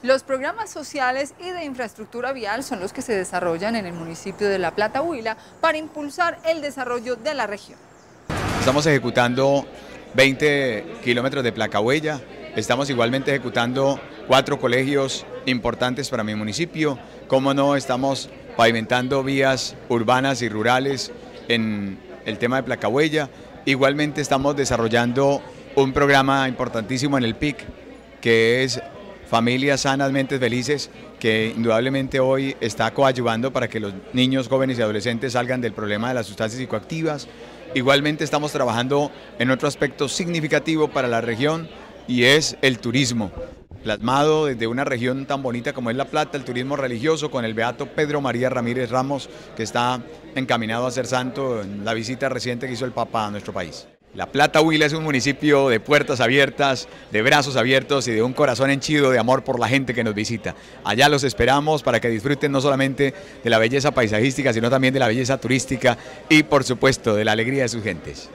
Los programas sociales y de infraestructura vial son los que se desarrollan en el municipio de La Plata Huila para impulsar el desarrollo de la región. Estamos ejecutando 20 kilómetros de placa huella, estamos igualmente ejecutando cuatro colegios importantes para mi municipio, como no, estamos pavimentando vías urbanas y rurales en el tema de placa huella, igualmente estamos desarrollando un programa importantísimo en el PIC, que es familias sanas, mentes felices, que indudablemente hoy está coadyuvando para que los niños, jóvenes y adolescentes salgan del problema de las sustancias psicoactivas. Igualmente estamos trabajando en otro aspecto significativo para la región y es el turismo. Plasmado desde una región tan bonita como es La Plata, el turismo religioso con el beato Pedro María Ramírez Ramos, que está encaminado a ser santo en la visita reciente que hizo el Papa a nuestro país. La Plata Huila es un municipio de puertas abiertas, de brazos abiertos y de un corazón henchido de amor por la gente que nos visita. Allá los esperamos para que disfruten no solamente de la belleza paisajística, sino también de la belleza turística y por supuesto de la alegría de sus gentes.